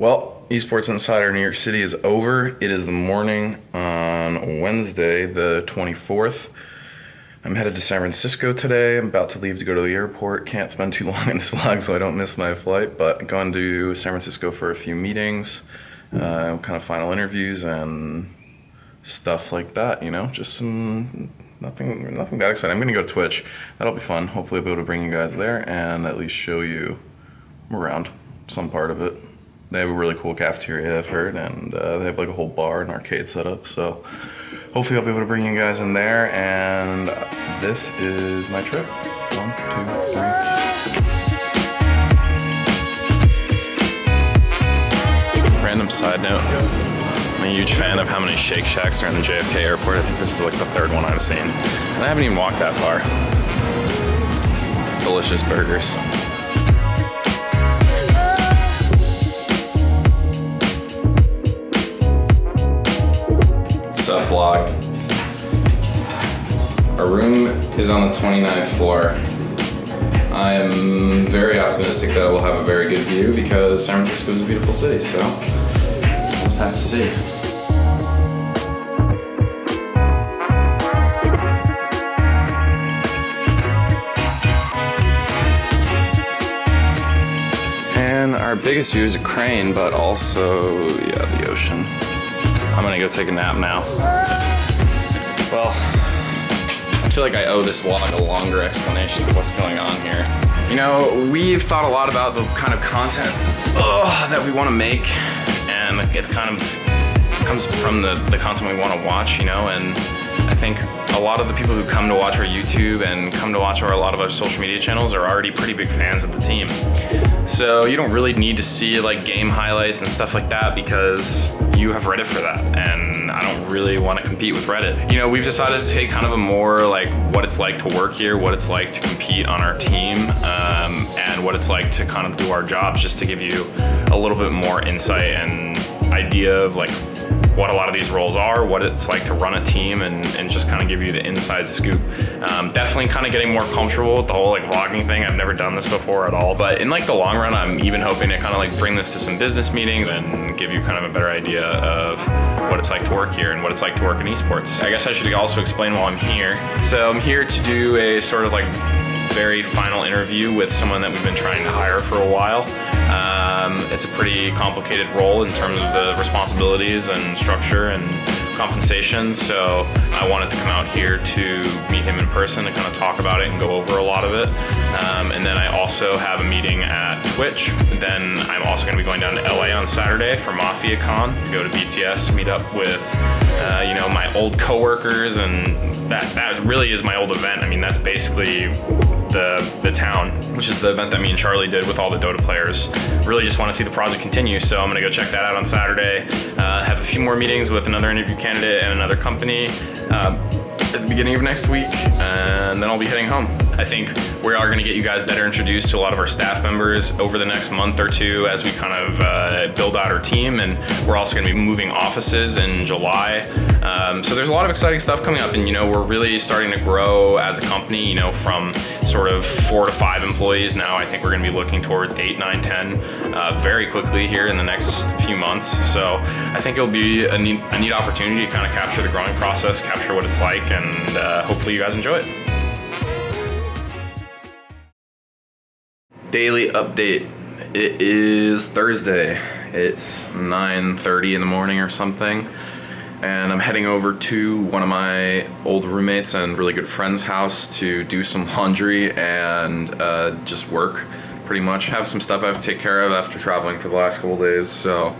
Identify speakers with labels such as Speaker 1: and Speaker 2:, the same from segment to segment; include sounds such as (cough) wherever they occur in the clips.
Speaker 1: Well, Esports Insider New York City is over. It is the morning on Wednesday, the 24th. I'm headed to San Francisco today. I'm about to leave to go to the airport. Can't spend too (laughs) long in this vlog so I don't miss my flight, but going to San Francisco for a few meetings, uh, kind of final interviews and stuff like that, you know, just some nothing nothing that exciting. I'm gonna go to Twitch. That'll be fun. Hopefully I'll be able to bring you guys there and at least show you around some part of it. They have a really cool cafeteria, I've heard, and uh, they have like a whole bar and arcade setup. So hopefully I'll be able to bring you guys in there. And this is my trip. One, two, three. Random side note. I'm a huge fan of how many Shake Shacks are in the JFK airport. I think this is like the third one I've seen. And I haven't even walked that far. Delicious burgers. Is on the 29th floor. I am very optimistic that it will have a very good view because San Francisco is a beautiful city, so we'll just have to see. And our biggest view is a crane, but also, yeah, the ocean. I'm gonna go take a nap now. Well, I feel like I owe this vlog a longer explanation of what's going on here. You know, we've thought a lot about the kind of content that we want to make, and it's kind of comes from the, the content we want to watch, you know, and think a lot of the people who come to watch our YouTube and come to watch our, a lot of our social media channels are already pretty big fans of the team. So you don't really need to see like game highlights and stuff like that because you have Reddit for that. And I don't really want to compete with Reddit. You know, we've decided to take kind of a more like what it's like to work here, what it's like to compete on our team, um, and what it's like to kind of do our jobs just to give you a little bit more insight and idea of like what a lot of these roles are, what it's like to run a team, and, and just kind of give you the inside scoop. Um, definitely kind of getting more comfortable with the whole like vlogging thing. I've never done this before at all, but in like the long run, I'm even hoping to kind of like bring this to some business meetings and give you kind of a better idea of what it's like to work here and what it's like to work in esports. I guess I should also explain while I'm here. So I'm here to do a sort of like very final interview with someone that we've been trying to hire for a while. Um, it's a pretty complicated role in terms of the responsibilities and structure and compensation. So I wanted to come out here to meet him in person and kind of talk about it and go over a lot of it. Um, and then I also have a meeting at Twitch. Then I'm also going to be going down to LA on Saturday for Mafia Con, go to BTS, meet up with uh, you know my old coworkers, and that that really is my old event. I mean that's basically the, the town, which is the event that me and Charlie did with all the Dota players. Really just want to see the project continue, so I'm gonna go check that out on Saturday. Uh, have a few more meetings with another interview candidate and another company uh, at the beginning of next week, and then I'll be heading home. I think we are gonna get you guys better introduced to a lot of our staff members over the next month or two as we kind of uh, build out our team, and we're also gonna be moving offices in July. Um, so there's a lot of exciting stuff coming up, and you know, we're really starting to grow as a company, you know, from sort of four to five employees now. I think we're gonna be looking towards eight, nine, ten uh, very quickly here in the next few months. So I think it'll be a neat, a neat opportunity to kind of capture the growing process, capture what it's like, and uh, hopefully you guys enjoy it. Daily update. It is Thursday. It's 9:30 in the morning or something and I'm heading over to one of my old roommates and really good friend's house to do some laundry and uh, just work pretty much. Have some stuff I have to take care of after traveling for the last couple days. So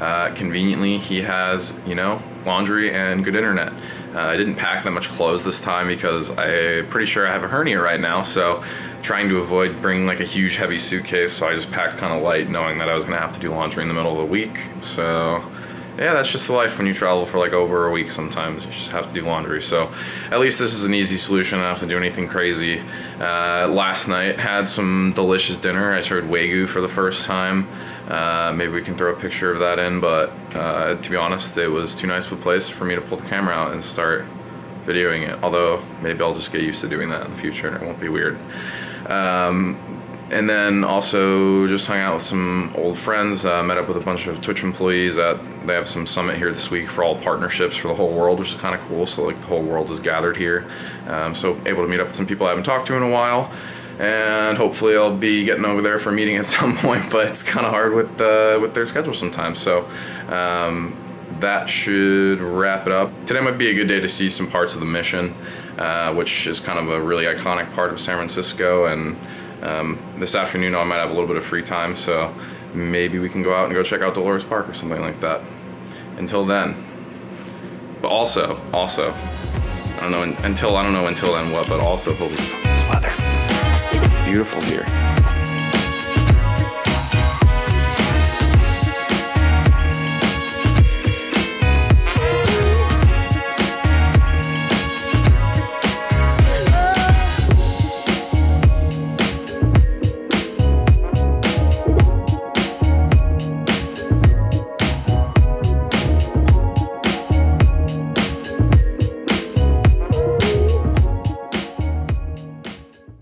Speaker 1: uh, conveniently, he has, you know, laundry and good internet. Uh, I didn't pack that much clothes this time because I'm pretty sure I have a hernia right now. So trying to avoid bringing like a huge heavy suitcase. So I just packed kind of light knowing that I was going to have to do laundry in the middle of the week. So yeah, that's just the life when you travel for like over a week sometimes. You just have to do laundry. So at least this is an easy solution. I don't have to do anything crazy. Uh, last night had some delicious dinner. I tried Wagyu for the first time. Uh, maybe we can throw a picture of that in, but uh, to be honest, it was too nice of a place for me to pull the camera out and start videoing it. Although maybe I'll just get used to doing that in the future and it won't be weird. Um, and then also just hung out with some old friends. Uh, met up with a bunch of Twitch employees. At they have some summit here this week for all partnerships for the whole world, which is kind of cool. So like the whole world is gathered here. Um, so able to meet up with some people I haven't talked to in a while, and hopefully I'll be getting over there for a meeting at (laughs) some point. But it's kind of hard with uh, with their schedule sometimes. So. Um, that should wrap it up. Today might be a good day to see some parts of the mission, uh, which is kind of a really iconic part of San Francisco and um, this afternoon I might have a little bit of free time, so maybe we can go out and go check out Dolores Park or something like that. Until then. But also, also, I don't know until I don't know until then what, but also. Beautiful here.